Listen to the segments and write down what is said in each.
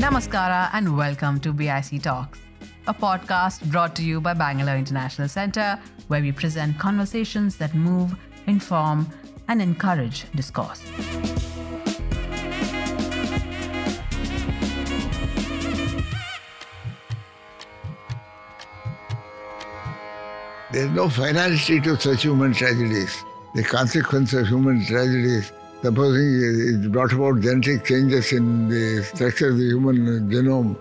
Namaskara and welcome to BIC Talks, a podcast brought to you by Bangalore International Center, where we present conversations that move, inform, and encourage discourse. There is no finality to such human tragedies. The consequence of human tragedies, supposing it brought about genetic changes in the structure of the human genome,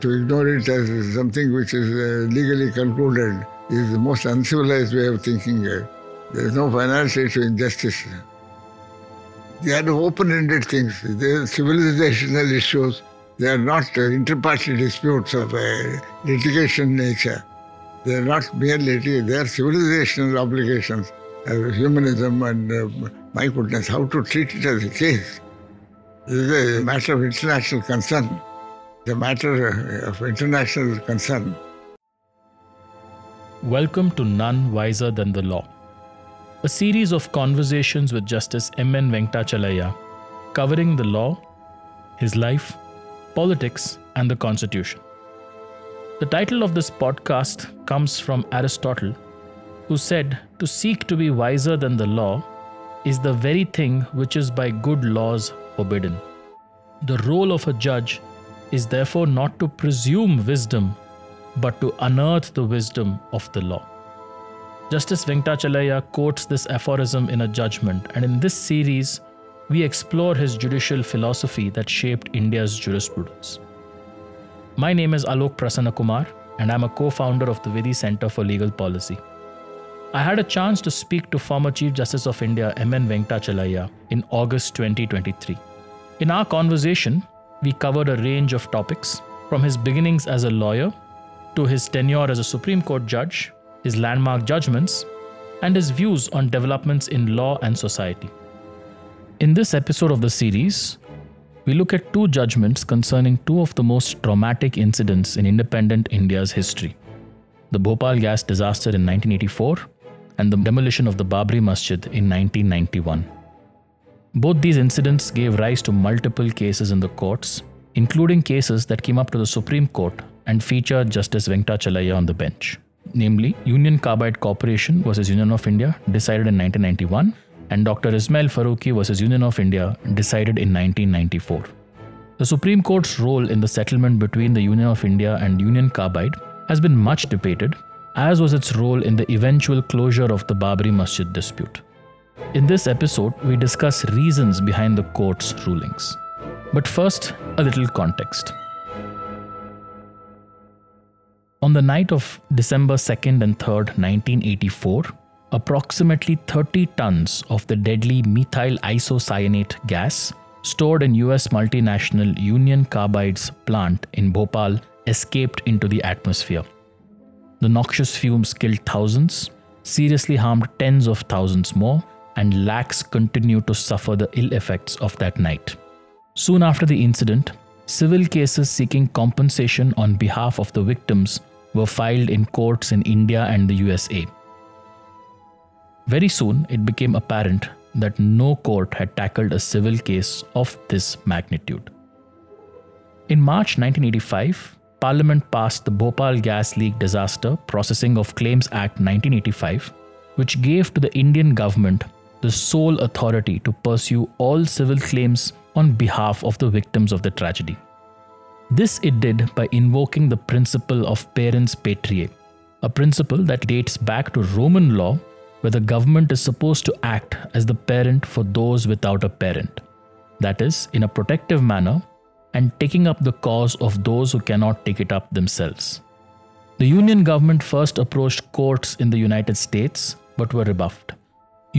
to ignore it as something which is uh, legally concluded is the most uncivilized way of thinking. There is no finality to injustice. They are open-ended things. They are civilizational issues. They are not uh, inter-party disputes of uh, litigation nature. They are not merely, they are civilizational obligations humanism and my goodness, how to treat it as a case. This is a matter of international concern, the matter of international concern. Welcome to None Wiser Than the Law, a series of conversations with Justice M.N. Venkatachaliah covering the law, his life, politics, and the Constitution. The title of this podcast comes from Aristotle, who said, To seek to be wiser than the law is the very thing which is by good laws forbidden. The role of a judge is therefore not to presume wisdom, but to unearth the wisdom of the law. Justice Venkatachaliah quotes this aphorism in a judgment, and in this series, we explore his judicial philosophy that shaped India's jurisprudence. My name is Alok Prasanna Kumar, and I'm a co founder of the Vidhi Center for Legal Policy. I had a chance to speak to former Chief Justice of India M.N. Venkatachaliah in August 2023. In our conversation, we covered a range of topics from his beginnings as a lawyer to his tenure as a Supreme Court judge, his landmark judgments, and his views on developments in law and society. In this episode of the series, we look at two judgments concerning two of the most traumatic incidents in independent India's history the Bhopal gas disaster in 1984 and the demolition of the Babri Masjid in 1991. Both these incidents gave rise to multiple cases in the courts, including cases that came up to the Supreme Court and featured Justice Venkatachaliah on the bench, namely Union Carbide Corporation versus Union of India, decided in 1991, and Dr. Ismail Faruqui versus Union of India, decided in 1994. The Supreme Court's role in the settlement between the Union of India and Union Carbide has been much debated, as was its role in the eventual closure of the Babri Masjid dispute. In this episode, we discuss reasons behind the court's rulings. But first, a little context. On the night of December 2nd and 3rd, 1984, approximately 30 tons of the deadly methyl isocyanate gas stored in US multinational Union Carbide's plant in Bhopal escaped into the atmosphere. The noxious fumes killed thousands, seriously harmed tens of thousands more, and lakhs continued to suffer the ill effects of that night. Soon after the incident, civil cases seeking compensation on behalf of the victims were filed in courts in India and the USA. Very soon, it became apparent that no court had tackled a civil case of this magnitude. In March 1985, Parliament passed the Bhopal Gas Leak Disaster Processing of Claims Act 1985, which gave to the Indian government the sole authority to pursue all civil claims on behalf of the victims of the tragedy. This it did by invoking the principle of parens patriae, a principle that dates back to Roman law where the government is supposed to act as the parent for those without a parent, that is, in a protective manner and taking up the cause of those who cannot take it up themselves. The Union government first approached courts in the United States but were rebuffed.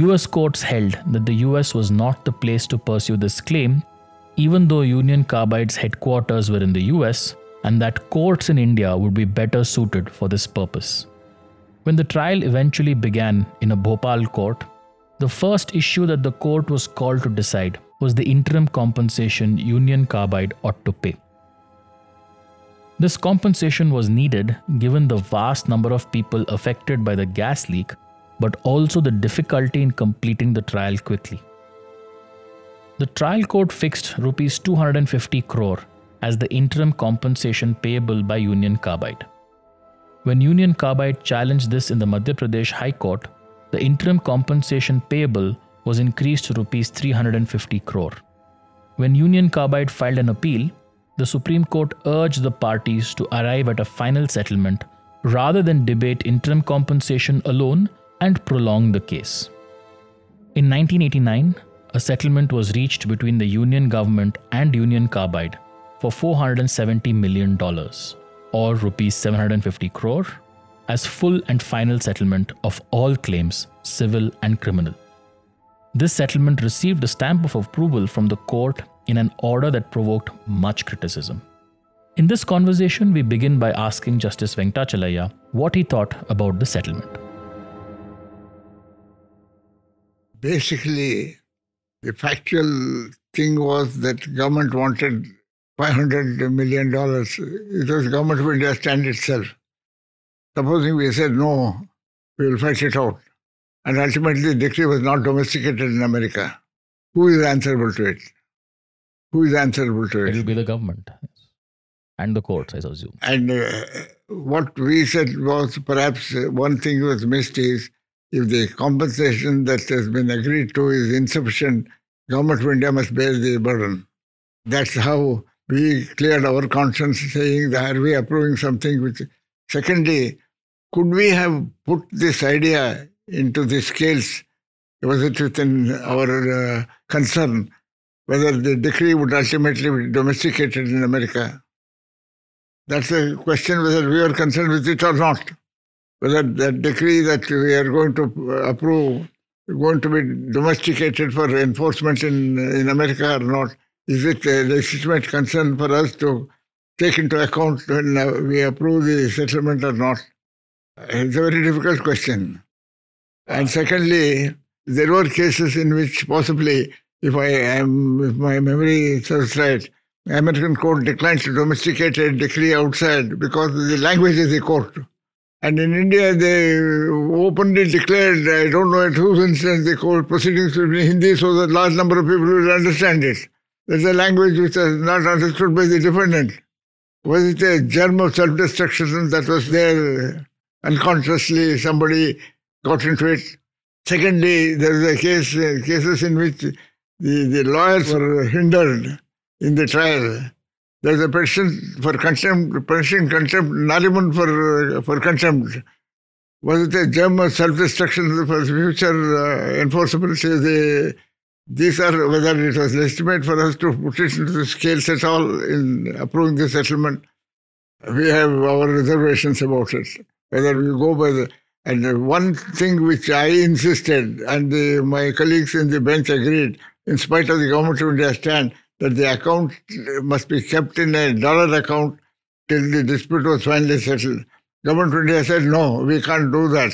US courts held that the US was not the place to pursue this claim, even though Union Carbide's headquarters were in the US, and that courts in India would be better suited for this purpose. When the trial eventually began in a Bhopal court, the first issue that the court was called to decide was the interim compensation Union Carbide ought to pay. This compensation was needed given the vast number of people affected by the gas leak, but also the difficulty in completing the trial quickly. The trial court fixed rupees 250 crore as the interim compensation payable by Union Carbide. When Union Carbide challenged this in the Madhya Pradesh High Court, the interim compensation payable was increased to rupees 350 crore. When Union Carbide filed an appeal, the Supreme Court urged the parties to arrive at a final settlement rather than debate interim compensation alone and prolong the case. In 1989, a settlement was reached between the Union government and Union Carbide for $470 million or rupees 750 crore as full and final settlement of all claims, civil and criminal. This settlement received a stamp of approval from the court in an order that provoked much criticism. In this conversation, we begin by asking Justice Venkatachaliah what he thought about the settlement. Basically, the factual thing was that government wanted $500 million. It was government of India stand itself. Supposing we said no, we will fight it out. And ultimately, the decree was not domesticated in America. Who is answerable to it? Who is answerable to it? It will be the government and the courts, I assume. And uh, what we said was perhaps uh, one thing was missed is if the compensation that has been agreed to is insufficient, government of India must bear the burden. That's how we cleared our conscience, saying that are we approving something which. Secondly, could we have put this idea into the scales? Was it within our uh, concern whether the decree would ultimately be domesticated in America? That's a question whether we are concerned with it or not. Whether that decree that we are going to approve going to be domesticated for enforcement in, in America or not. Is it a legitimate concern for us to take into account when we approve the settlement or not? It's a very difficult question. And secondly, there were cases in which possibly, if I am, if my memory serves right, American court declined to domesticate a decree outside because the language is the court. And in India, they openly declared, I don't know at whose instance, the court proceedings will be Hindi so that large number of people will understand it. There's a language which is not understood by the defendant. Was it a germ of self destruction that was there unconsciously? Somebody got into it. Secondly, there was a case, uh, cases in which the, the lawyers were hindered in the trial. There's a petition for contempt, petition contempt, Nariman for, uh, for contempt. Was it a germ of self destruction for future uh, enforceability? The, these are whether it was legitimate for us to put it into the scales at all in approving the settlement. We have our reservations about it. Whether we go by the and one thing which I insisted, and the, my colleagues in the bench agreed, in spite of the government of India stand, that the account must be kept in a dollar account till the dispute was finally settled. Government of India said, no, we can't do that.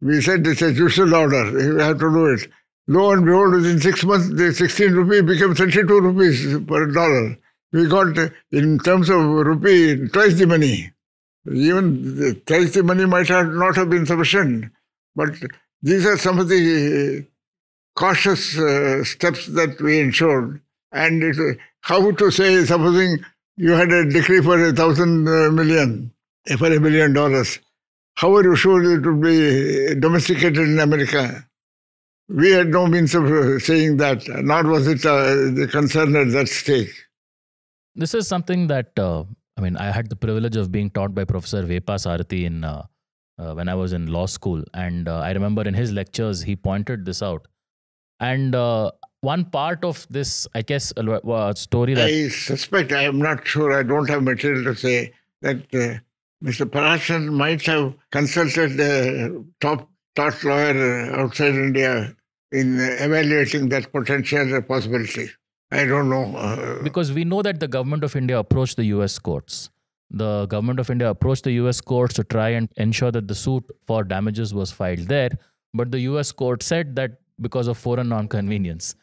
We said it's a judicial order, we have to do it. Lo and behold, within six months, the 16 rupee became 32 rupees per dollar. We got, in terms of rupee, twice the money. Even the, the money might have not have been sufficient. But these are some of the cautious uh, steps that we ensured. And it, how to say, supposing you had a decree for a thousand uh, for a billion dollars, how are you sure it would be domesticated in America? We had no means of uh, saying that, nor was it uh, the concern at that stake. This is something that, uh, I mean, I had the privilege of being taught by Professor Vepa Sarathi in, uh, uh, when I was in law school. And uh, I remember in his lectures, he pointed this out. And one part of this, I guess, uh, story that. I suspect, I am not sure, I don't have material to say, that Mr. Parasaran might have consulted the top top lawyer outside India in evaluating that potential possibility. I don't know. Uh, because we know that the government of India approached the US courts. The government of India approached the US courts to try and ensure that the suit for damages was filed there. But the US court said that because of forum non conveniens.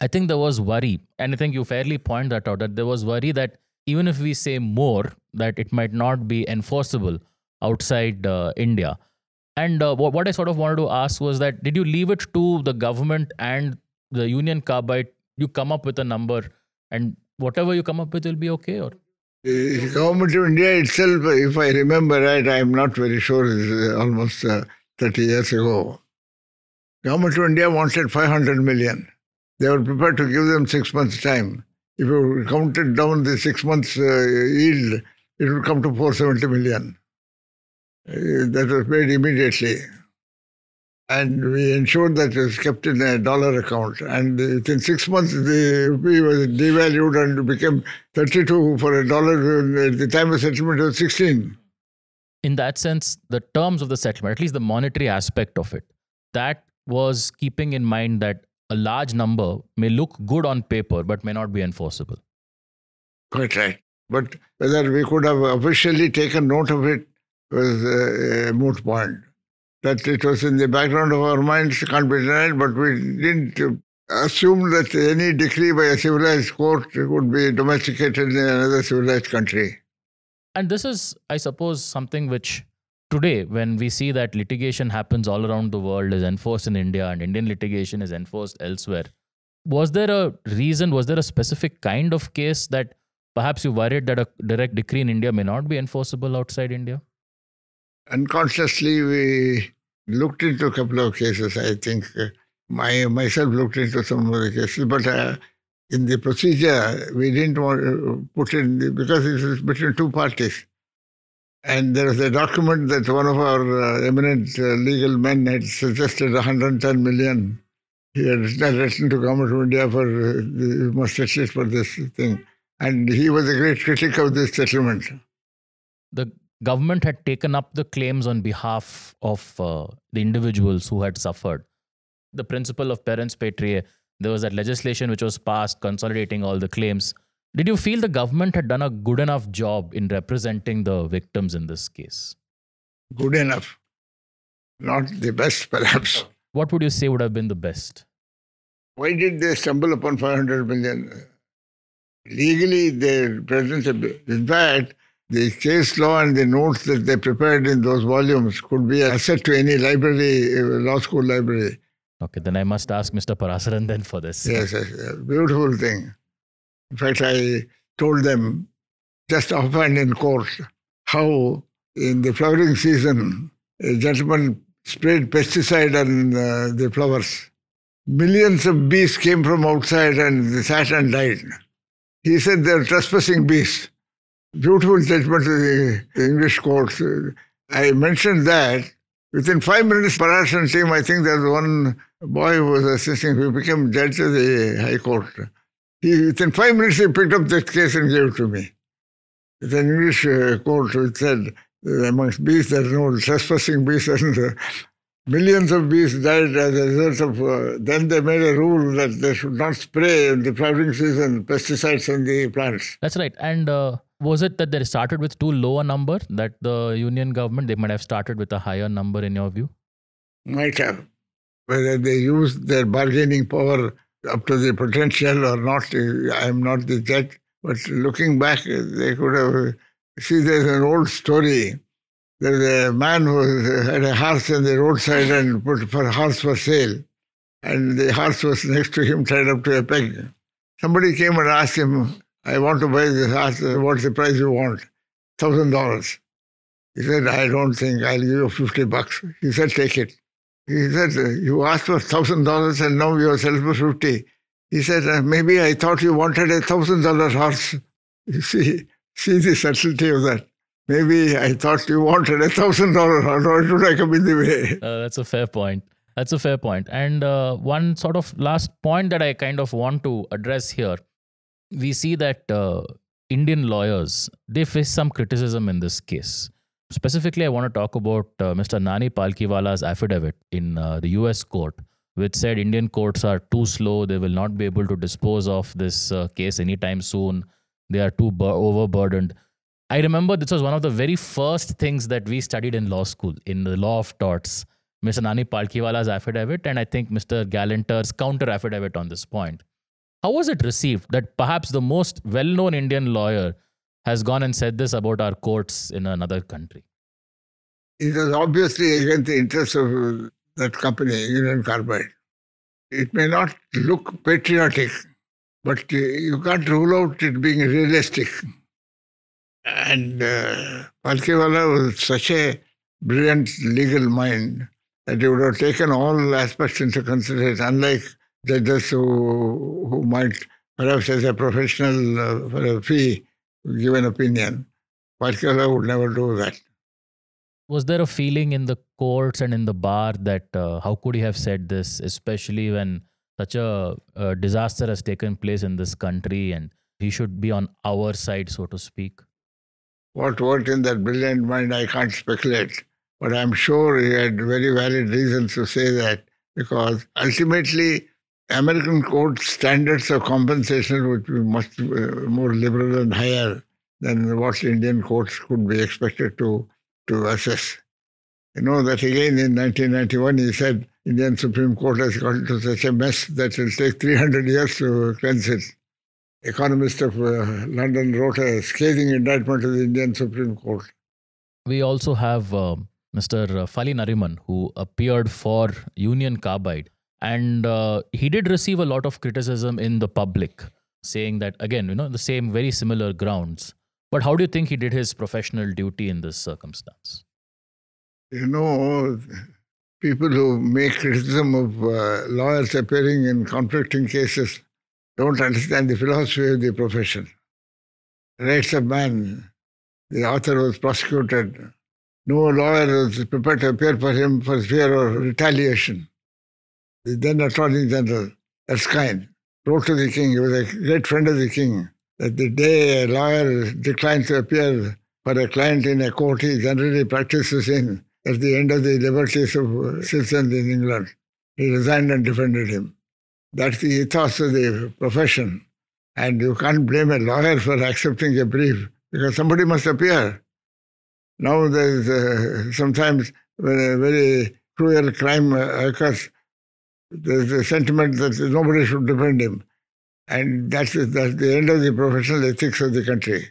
I think there was worry, and I think you fairly point that out that there was worry that even if we say more, that it might not be enforceable outside uh, India. And uh, what, I sort of wanted to ask was that did you leave it to the government and the Union Carbide? You come up with a number, and whatever you come up with will be okay, or The government of India itself, if I remember right, I am not very sure, uh, almost uh, 30 years ago. Government of India wanted 500 million. They were prepared to give them six months' time. If you counted down the six months uh, yield, it would come to 470 million. Uh, that was paid immediately. And we ensured that it was kept in a dollar account. And within six months, the rupee was devalued and became 32 for a dollar. At the time of settlement, was 16. in that sense, the terms of the settlement, at least the monetary aspect of it, that was keeping in mind that a large number may look good on paper but may not be enforceable. Quite right. But whether we could have officially taken note of it was a, moot point. That it was in the background of our minds can't be denied, but we didn't assume that any decree by a civilized court would be domesticated in another civilized country. And this is, I suppose, something which today, when we see that litigation happens all around the world, is enforced in India and Indian litigation is enforced elsewhere. Was there a reason, was there a specific kind of case that perhaps you worried that a direct decree in India may not be enforceable outside India? Unconsciously, we looked into a couple of cases. I think my myself looked into some of the cases, but uh, in the procedure, we didn't want to put in the, because it was between two parties. And there was a document that one of our uh, eminent uh, legal men had suggested 110 million. He had written to government of India for uh, the, must settle for this thing. And he was a great critic of this settlement. the government had taken up the claims on behalf of uh, the individuals who had suffered. The principle of parens patriae, there was that legislation which was passed consolidating all the claims. Did you feel the government had done a good enough job in representing the victims in this case? Good enough. Not the best, perhaps. What would you say would have been the best? Why did they stumble upon 500 million? Legally, they present a. In fact, the case law and the notes that they prepared in those volumes could be an asset to any library, uh, law school library. Okay, then I must ask Mr. Parasaran then for this. Yes, yes, yes, beautiful thing. In fact, I told them just offhand in court how in the flowering season a gentleman sprayed pesticide on uh, the flowers. Millions of bees came from outside and they sat and died. He said they're trespassing bees. Beautiful judgment of the English courts. I mentioned that. Within five minutes, Parasaran team, I think there's one boy who was assisting, who became judge of the High Court. He, within five minutes, he picked up that case and gave it to me. It's an English uh, court which said uh, amongst bees there's no trespassing bees, and uh, millions of bees died as a result of. Uh, then they made a rule that they should not spray in the flowering season pesticides on the plants. That's right. And uh, was it that they started with too low a number that the union government, they might have started with a higher number in your view? Might have. Whether they used their bargaining power up to the potential or not, uh, I'm not the judge. But looking back, uh, they could have. See, there's an old story. There's a man who had a horse on the roadside and put for horse for sale. And the horse was next to him, tied up to a peg. Somebody came and asked him, I want to buy this horse. What's the price you want? Thousand dollars. He said, I don't think I'll give you 50 bucks. He said, take it. He said, you asked for thousand dollars and now you are selling for 50. He said, uh, maybe I thought you wanted a thousand dollar horse. You see, see the subtlety of that. Maybe I thought you wanted a thousand dollar horse. Why should I come in the way? Uh, that's a fair point. That's a fair point. And uh, one sort of last point that I kind of want to address here we see that uh, Indian lawyers they face some criticism in this case. Specifically, I want to talk about uh, Mr. Nani Palkiwala's affidavit in uh, the U.S. court, which said Indian courts are too slow. They will not be able to dispose of this uh, case anytime soon. They are too bur- overburdened. I remember this was one of the very first things that we studied in law school in the law of torts. Mr. Nani Palkiwala's affidavit, and I think Mr. Galanter's counter affidavit on this point. How was it received that perhaps the most well known Indian lawyer has gone and said this about our courts in another country? It was obviously against the interests of that company, Union Carbide. It may not look patriotic, but uh, you can't rule out it being realistic. And uh, Palkhiwala was such a brilliant legal mind that he would have taken all aspects into consideration, unlike judges who, who might, perhaps as a professional, uh, for a fee, give an opinion. Palkhiwala would never do that. Was there a feeling in the courts and in the bar that uh, how could he have said this, especially when such a, a disaster has taken place in this country and he should be on our side, so to speak? What worked in that brilliant mind, I can't speculate. But I'm sure he had very valid reasons to say that because ultimately, American court standards of compensation would be much more liberal and higher than what Indian courts could be expected to, to assess. You know that again in 1991 he said Indian Supreme Court has got into such a mess that it will take 300 years to cleanse it. Economist of uh, London wrote a scathing indictment to the Indian Supreme Court. We also have uh, Mr. Fali Nariman, who appeared for Union Carbide. And uh, he did receive a lot of criticism in the public, saying that, again, you know, the same very similar grounds. But how do you think he did his professional duty in this circumstance? You know, people who make criticism of uh, lawyers appearing in conflicting cases don't understand the philosophy of the profession. Rights of man, the author was prosecuted no lawyer was prepared to appear for him for fear of retaliation. The then Attorney General, Erskine, wrote to the king, he was a great friend of the king, that the day a lawyer declines to appear for a client in a court he generally practices in at the end of the liberties of citizens in England. He resigned and defended him. That's the ethos of the profession. And you can't blame a lawyer for accepting a brief because somebody must appear. Now there's uh, sometimes when a very cruel crime occurs, there's a sentiment that nobody should defend him. And that's, that's the end of the professional ethics of the country.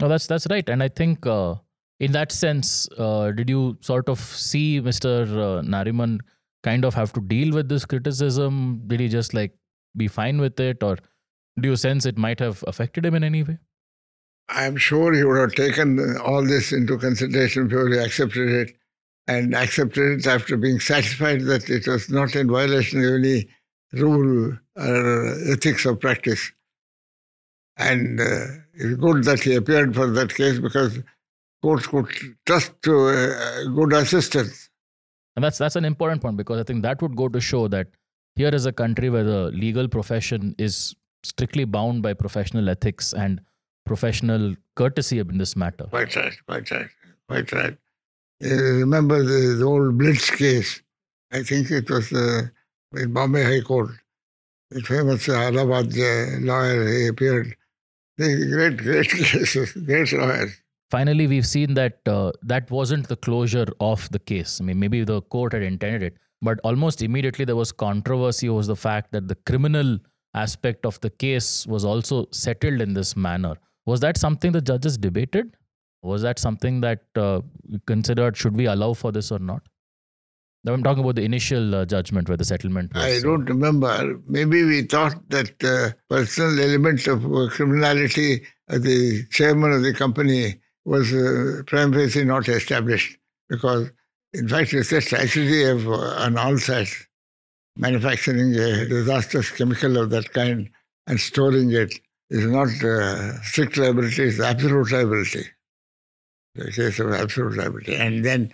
No, that's that's right. And I think uh, in that sense, uh, did you sort of see Mr. Uh, Nariman kind of have to deal with this criticism? Did he just like be fine with it, or do you sense it might have affected him in any way? I'm sure he would have taken all this into consideration before he accepted it and accepted it after being satisfied that it was not in violation of any rule or ethics or practice. And uh, it's good that he appeared for that case because courts could trust to uh, good assistance. And that's that's an important point because I think that would go to show that here is a country where the legal profession is strictly bound by professional ethics and professional courtesy in this matter. Quite right, quite right, quite right. Uh, remember the, the, old Blitz case? I think it was uh, in Bombay High Court. The famous Allahabad uh, lawyer, he appeared. Great, great cases, great lawyers. Finally, we've seen that uh, that wasn't the closure of the case. I mean, maybe the court had intended it, but almost immediately there was controversy was the fact that the criminal aspect of the case was also settled in this manner. Was that something the judges debated? Was that something that uh, considered should we allow for this or not? Now I'm talking about the initial uh, judgment where the settlement was. I uh, don't remember. Maybe we thought that uh, personal element of uh, criminality, the chairman of the company was uh, prima facie not established because, in fact, it's a tragedy of uh, an manufacturing a disastrous chemical of that kind and storing it is not uh, strict liability, it's absolute liability. The case of absolute liability. And then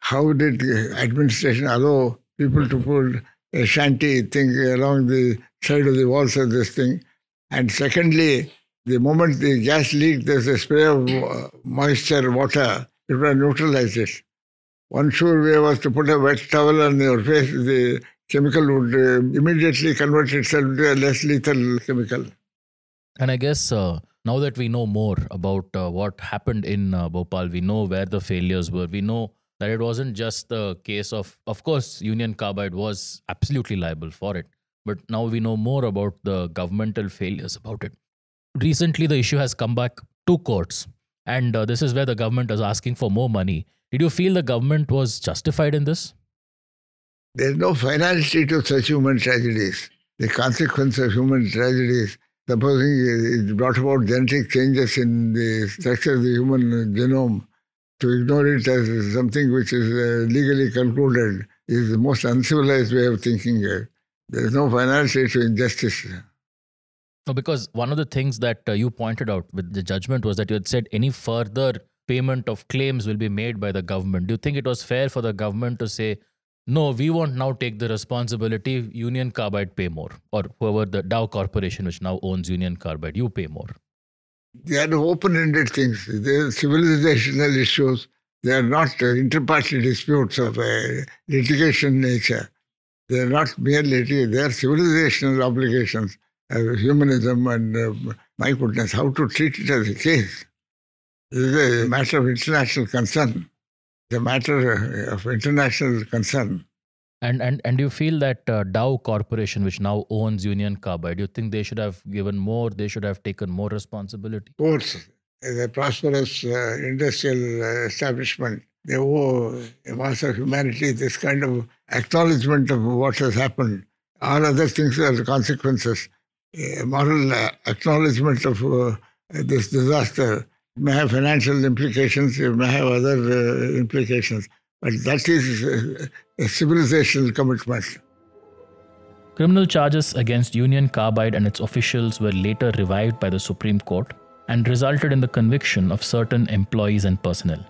how did the administration allow people to put a shanty thing along the side of the walls of this thing? And secondly, the moment the gas leaked, there's a spray of uh, moisture, water, it will neutralize it. One sure way was to put a wet towel on your face, the chemical would uh, immediately convert itself to a less lethal chemical. And I guess uh, now that we know more about uh, what happened in uh, Bhopal, we know where the failures were. We know that it wasn't just the case of, of course, Union Carbide was absolutely liable for it. but now we know more about the governmental failures about it. Recently, the issue has come back to courts, and uh, this is where the government is asking for more money. Did you feel the government was justified in this? There's no finality to such human tragedies. The consequence of human tragedies, supposing it brought about genetic changes in the structure of the human genome, to ignore it as something which is uh, legally concluded is the most uncivilized way of thinking. There is no finality to injustice. No, because one of the things that uh, you pointed out with the judgment was that you had said any further payment of claims will be made by the government. Do you think it was fair for the government to say, no, we won't now take the responsibility, Union Carbide pay more, or whoever the Dow Corporation, which now owns Union Carbide, you pay more? They are open-ended things. They are civilizational issues. They are not uh, inter-party disputes of a litigation nature. They are not merely they are civilizational obligations humanism and uh, my goodness, how to treat it as a case. This is a matter of international concern. A matter of international concern. And and and you feel that uh, Dow Corporation, which now owns Union Carbide, do you think they should have given more? They should have taken more responsibility. Of course, as a prosperous uh, industrial uh, establishment, they owe a mass of humanity this kind of acknowledgement of what has happened. All other things are the consequences. A moral uh, acknowledgement of uh, this disaster may have financial implications, it may have other uh, implications. But that is a civilizational commitment. Criminal charges against Union Carbide and its officials were later revived by the Supreme Court and resulted in the conviction of certain employees and personnel.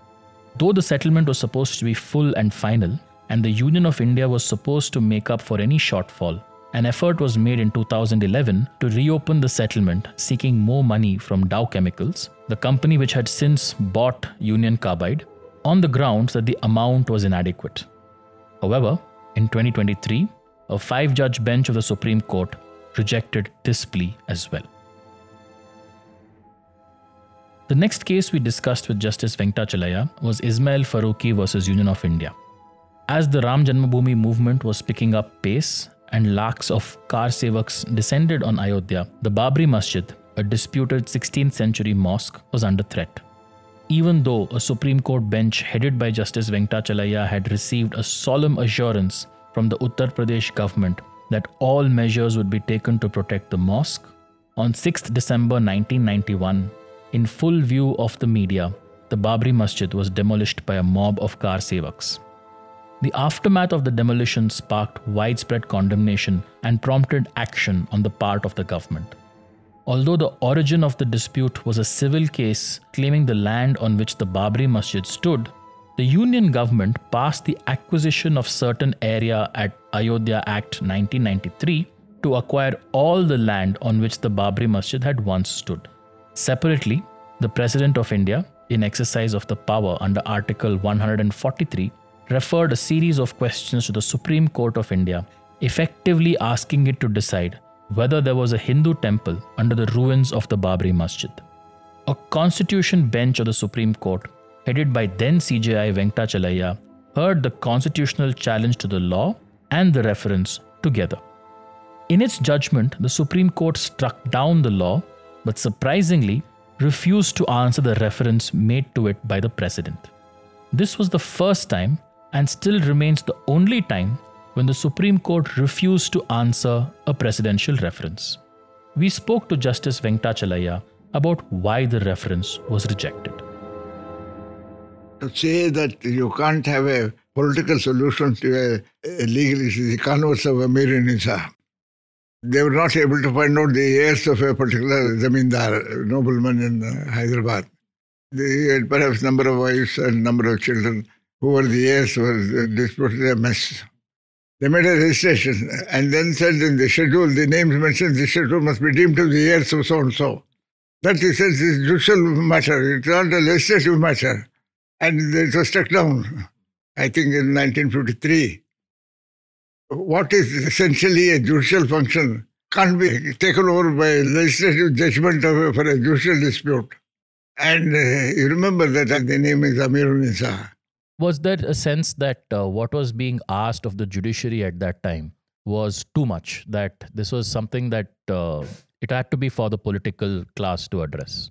Though the settlement was supposed to be full and final, and the Union of India was supposed to make up for any shortfall, an effort was made in 2011 to reopen the settlement seeking more money from Dow Chemicals, the company which had since bought Union Carbide, on the grounds that the amount was inadequate. However, in 2023, a five judge bench of the Supreme Court rejected this plea as well. The next case we discussed with Justice Venkatachaliah was Ismail Faruqui versus Union of India. As the Ram Janmabhoomi movement was picking up pace and lakhs of kar sevaks descended on Ayodhya, the Babri Masjid, a disputed 16th century mosque, was under threat even though a Supreme Court bench headed by Justice Venkatachaliah had received a solemn assurance from the Uttar Pradesh government that all measures would be taken to protect the mosque, on 6th December 1991, in full view of the media, the Babri Masjid was demolished by a mob of kar sevaks. The aftermath of the demolition sparked widespread condemnation and prompted action on the part of the government. Although the origin of the dispute was a civil case claiming the land on which the Babri Masjid stood, the Union government passed the acquisition of certain area at Ayodhya Act 1993 to acquire all the land on which the Babri Masjid had once stood. Separately, the President of India, in exercise of the power under Article 143, referred a series of questions to the Supreme Court of India, effectively asking it to decide whether there was a Hindu temple under the ruins of the Babri Masjid. A constitution bench of the Supreme Court, headed by then CJI Venkatachaliah, heard the constitutional challenge to the law and the reference together. In its judgment, the Supreme Court struck down the law, but surprisingly refused to answer the reference made to it by the President. This was the first time and still remains the only time when the Supreme Court refused to answer a presidential reference. We spoke to Justice Venkatachaliah about why the reference was rejected. To say that you can't have a political solution to a, a legal issue, the converse of Amir Nisa. They were not able to find out the heirs of a particular zamindar, nobleman in uh, Hyderabad. They had perhaps number of wives and number of children who were the heirs was disputed a mess. They made a registration and then said in the schedule, the names mentioned in the schedule must be deemed to the heirs of so and so. That is a judicial matter, it's not a legislative matter. And it was struck down, I think in 1953. What is essentially a judicial function can't be taken over by legislative judgment for a judicial dispute. And uh, you remember that the name is Amir Nisa was there a sense that uh, what was being asked of the judiciary at that time was too much, that this was something that uh, it had to be for the political class to address?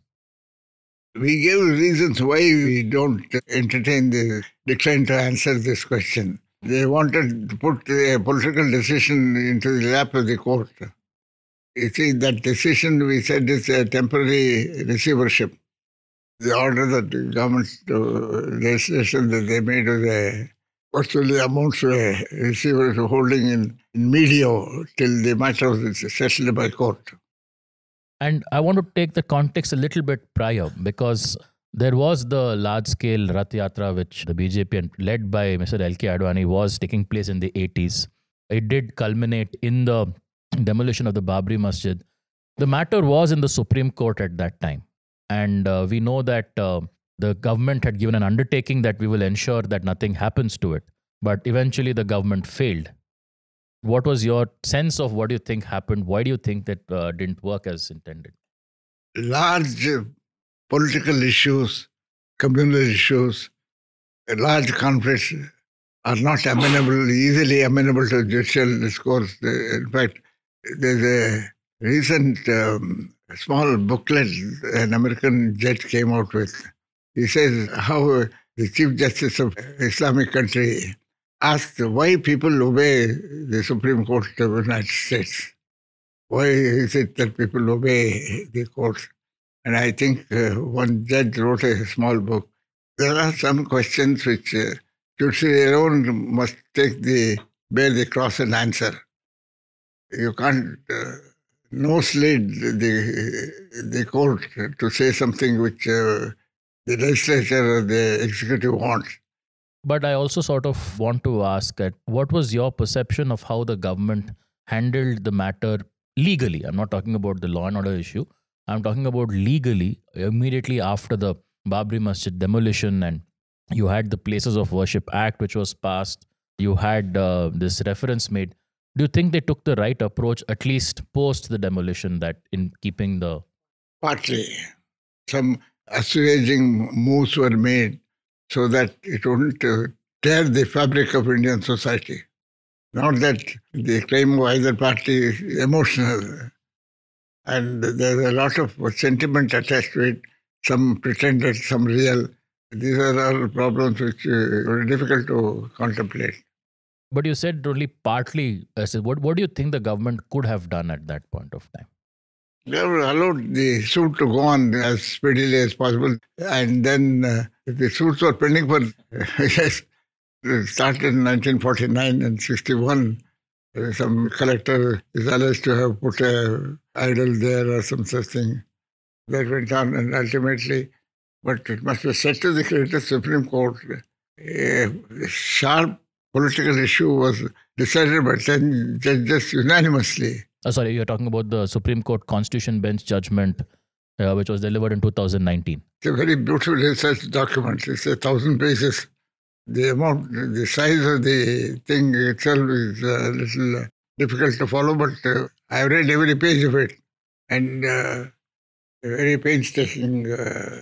We gave reasons why we don't entertain the decline to answer this question. They wanted to put a political decision into the lap of the court. You see, that decision we said is a temporary receivership. The order that the government uh, legislation that they made was a virtually amounts to a receiver holding in, in till the matter was settled by court. And I want to take the context a little bit prior because there was the large scale Rath Yatra, which the BJP and led by Mr. L.K. Advani was taking place in the 80s. It did culminate in the demolition of the Babri Masjid. The matter was in the Supreme Court at that time. And uh, we know that uh, the government had given an undertaking that we will ensure that nothing happens to it. But eventually the government failed. What was your sense of what do you think happened? Why do you think that uh, didn't work as intended? Large political issues, communal issues, large conflicts are not amenable, easily amenable to judicial discourse. In fact, there's a recent um, small booklet an American judge came out with. He says how the Chief Justice of Islamic country asked why people obey the Supreme Court of the United States. Why is it that people obey the court? And I think uh, one judge wrote a small book. There are some questions which uh, judiciary alone must take the bear the cross and answer. You can't uh, lead the the court to say something which uh, the legislature or the executive wants. But I also sort of want to ask that what was your perception of how the government handled the matter legally? I'm not talking about the law and order issue. I'm talking about legally immediately after the Babri Masjid demolition and you had the Places of Worship Act which was passed. You had uh, this reference made. Do you think they took the right approach at least post the demolition that in keeping the partly some assuaging moves were made so that it wouldn't uh, tear the fabric of Indian society. Not that the claim of either party is emotional. And there's a lot of sentiment attached to it, some pretended, some real. These are all problems which uh, are difficult to contemplate. But you said only partly. I said, what, what do you think the government could have done at that point of time? They allowed the suit to go on as speedily as possible. And then uh, the suits were pending for, yes, it started in 1949 and 61. Uh, some collector is alleged to have put a idol there or some such thing. That went on and ultimately, but it must be said to the credit of Supreme Court, a sharp political issue was decided by 10 judges unanimously. Oh, sorry, you're talking about the Supreme Court Constitution Bench judgment, uh, which was delivered in 2019. It's a very beautiful research document. It's a thousand pages. The amount, the size of the thing itself is a little difficult to follow, but uh, I've read every page of it. And uh, very painstaking uh,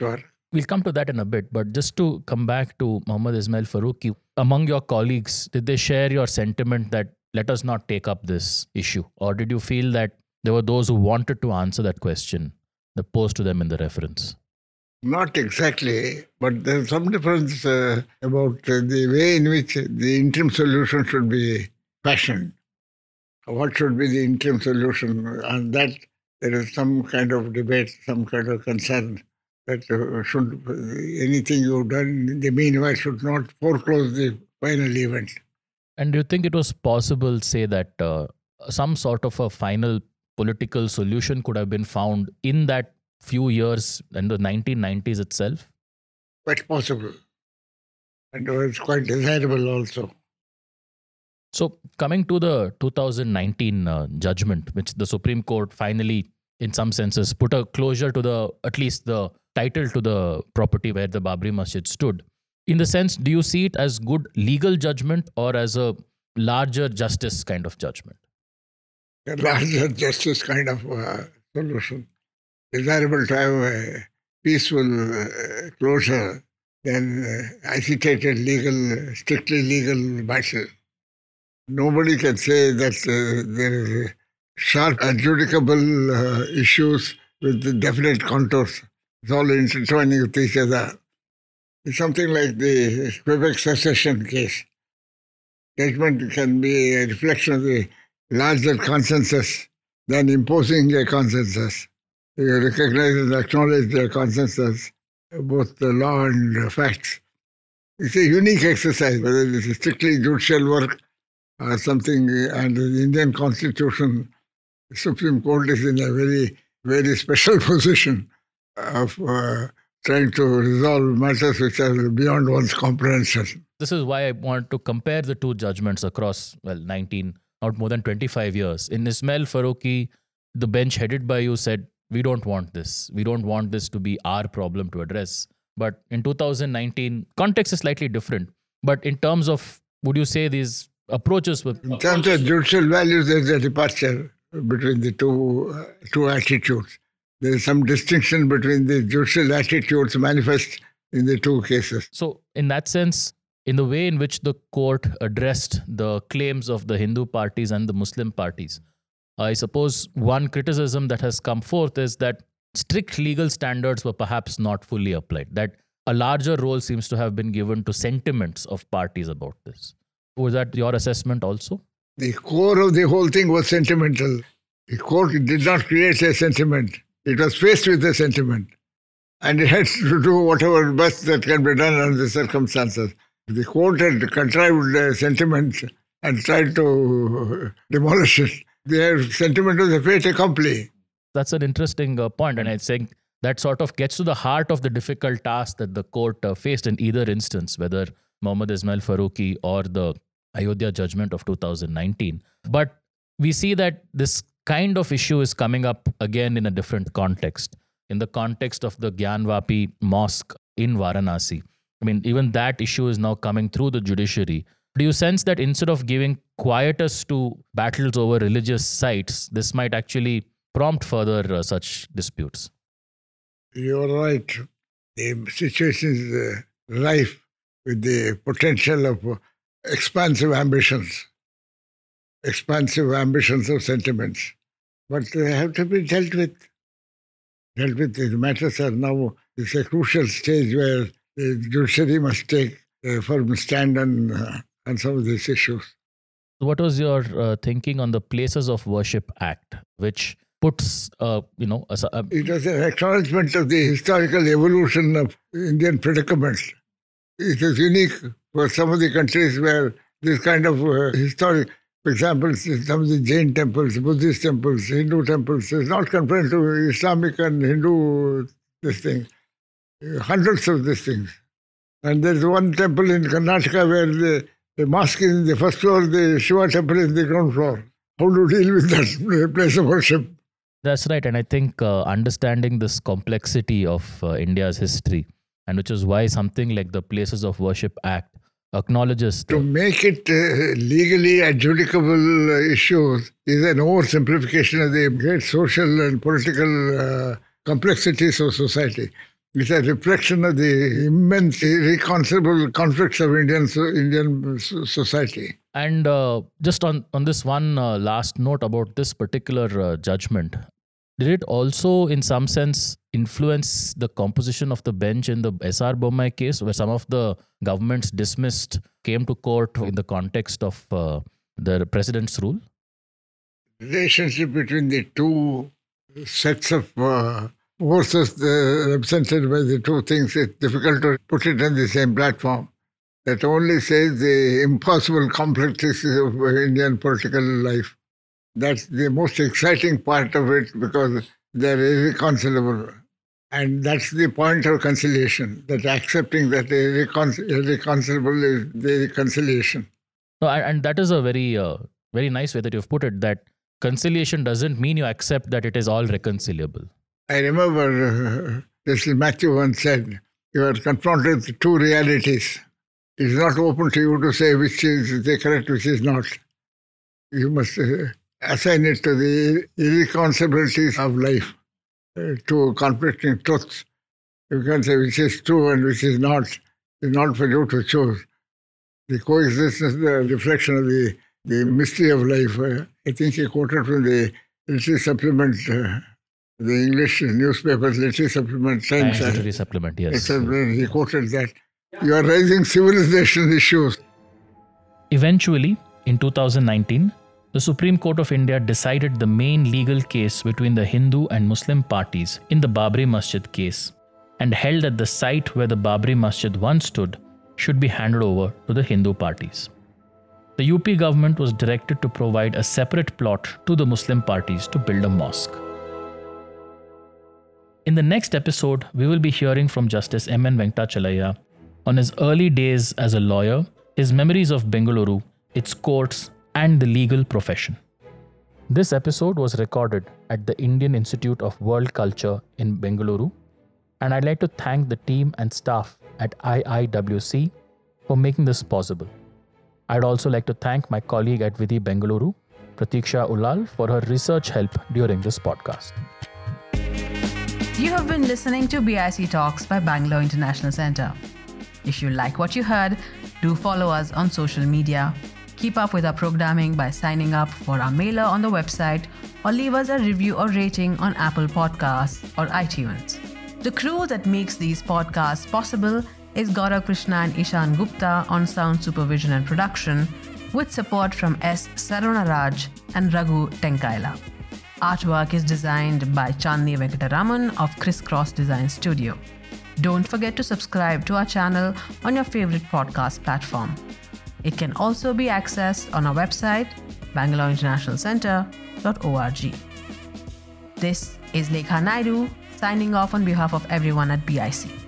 work. We'll come to that in a bit, but just to come back to Muhammad Ismail Faruqui, among your colleagues, did they share your sentiment that let us not take up this issue? Or did you feel that there were those who wanted to answer that question, the posed to them in the reference? Not exactly, but there's some difference uh, about uh, the way in which the interim solution should be fashioned. What should be the interim solution? And that there is some kind of debate, some kind of concern that uh, should anything you've done in the meanwhile should not foreclose the final event. And do you think it was possible, say, that uh, some sort of a final political solution could have been found in that few years in the 1990s itself? Quite possible. And it was quite desirable also. So, coming to the 2019 uh, judgment, which the Supreme Court finally, in some senses, put a closure to the at least the title to the property where the Babri Masjid stood. In the sense, do you see it as good legal judgment or as a larger justice kind of judgment? A larger justice kind of uh, solution. Desirable to have a peaceful uh, closure than uh, agitated legal, strictly legal battle. Nobody can say that uh, there is sharp adjudicable uh, issues with definite contours. It's all intertwining with each other. It's something like the Quebec secession case. Judgment can be a reflection of the larger consensus than imposing a consensus. You recognize and acknowledge the consensus, both the law and the facts. It's a unique exercise, whether it is strictly judicial work or something, and the Indian Constitution, Supreme Court is in a very, very special position of uh, trying to resolve matters which are beyond one's comprehension. This is why I want to compare the two judgments across, well, 19, not more than 25 years. In Ismail Faruqui, the bench headed by you said, We don't want this. We don't want this to be our problem to address. But in 2019, context is slightly different. But in terms of, would you say these approaches with. In terms of judicial values, there's a departure between the two, uh, two attitudes. There is some distinction between the judicial attitudes manifest in the two cases. So, in that sense, in the way in which the court addressed the claims of the Hindu parties and the Muslim parties, I suppose one criticism that has come forth is that strict legal standards were perhaps not fully applied, that a larger role seems to have been given to sentiments of parties about this. Was that your assessment also? The core of the whole thing was sentimental. The court did not create a sentiment. It was faced with a sentiment. And it had to do whatever best that can be done under the circumstances. The court had contrived a sentiment and tried to demolish it. Their sentiment was a fait accompli. That's an interesting uh, point, and I think that sort of gets to the heart of the difficult task that the court uh, faced in either instance, whether Mohammad Ismail Faruqui or the Ayodhya judgment of 2019. But we see that this kind of issue is coming up again in a different context, in the context of the Gyanvapi mosque in Varanasi. I mean, even that issue is now coming through the judiciary. Do you sense that instead of giving quietus to battles over religious sites, this might actually prompt further uh, such disputes? You're right. The situation is uh, rife with the potential of uh, expansive ambitions, expansive ambitions of sentiments. But they have to be dealt with. Dealt with. these matters are now, it's a crucial stage where the judiciary must take a firm stand on, uh, on some of these issues. What was your uh, thinking on the Places of Worship Act, which puts, uh, you know, a, a, it was an acknowledgement of the historical evolution of Indian predicament. It is unique for some of the countries where this kind of uh, historic, for example, some of the Jain temples, Buddhist temples, Hindu temples, is not confined to Islamic and Hindu this thing. Hundreds of these things. And there's one temple in Karnataka where the, the mosque is in the first floor, the Shiva temple is in the ground floor. How to deal with that place of worship? That's right. And I think uh, understanding this complexity of uh, India's history, and which is why something like the Places of Worship Act acknowledges to make it uh, legally adjudicable issues is an oversimplification of the great social and political uh, complexities of society. It's a reflection of the immense, irreconcilable conflicts of Indian Indian society. And uh, just on on this one uh, last note about this particular uh, judgment, did it also, in some sense, influence the composition of the bench in the SR Bommai case, where some of the governments dismissed came to court in the context of uh, the president's rule? Relationship between the two sets of uh, forces uh, represented by the two things, it's difficult to put it on the same platform. That only says the impossible complexities of Indian political life. That's the most exciting part of it because they're irreconcilable. And that's the point of conciliation, that accepting that irreconcilable is the reconciliation. No, and that is a very, uh, very nice way that you've put it, that conciliation doesn't mean you accept that it is all reconcilable. I remember uh, this Matthew once said, you are confronted with two realities. It is not open to you to say which is the correct, which is not. You must uh, assign it to the irreconcilabilities of life, to conflicting truths. You can say which is true and which is not. It's not for you to choose. The coexistence, the reflection of the The Mystery of Life. Uh, I think he quoted from the Literary Supplement, uh, the English newspaper Literary Supplement Times. Literary Supplement, yes. When he quoted that. You are raising civilization issues. Eventually, in 2019, the Supreme Court of India decided the main legal case between the Hindu and Muslim parties in the Babri Masjid case and held that the site where the Babri Masjid once stood should be handed over to the Hindu parties. The UP government was directed to provide a separate plot to the Muslim parties to build a mosque. In the next episode, we will be hearing from Justice M. N. Venkatachaliah on his early days as a lawyer, his memories of Bengaluru, its courts, and the legal profession. This episode was recorded at the Indian Institute of World Culture in Bengaluru, and I'd like to thank the team and staff at IIWC for making this possible. I'd also like to thank my colleague at Vidhi Bengaluru, Pratiksha Ulal, for her research help during this podcast. You have been listening to BIC Talks by Bangalore International Centre. If you like what you heard, do follow us on social media. Keep up with our programming by signing up for our mailer on the website or leave us a review or rating on Apple Podcasts or iTunes. The crew that makes these podcasts possible is Gaurav Krishna and Ishan Gupta on sound supervision and production, with support from S. Sarunaraj and Raghu Tenkaila. Artwork is designed by Chandni Venkataraman of Crisscross Design Studio. Don't forget to subscribe to our channel on your favorite podcast platform. It can also be accessed on our website, bangaloreinternationalcenter.org. This is Lekha Naidu signing off on behalf of everyone at BIC.